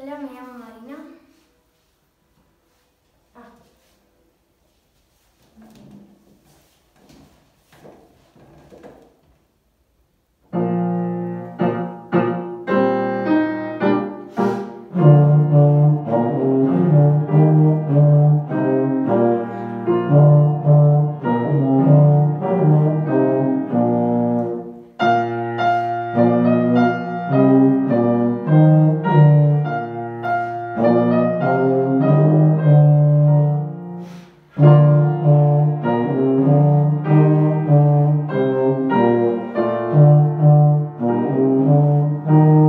Hola, me llamo Marina. Oh, oh.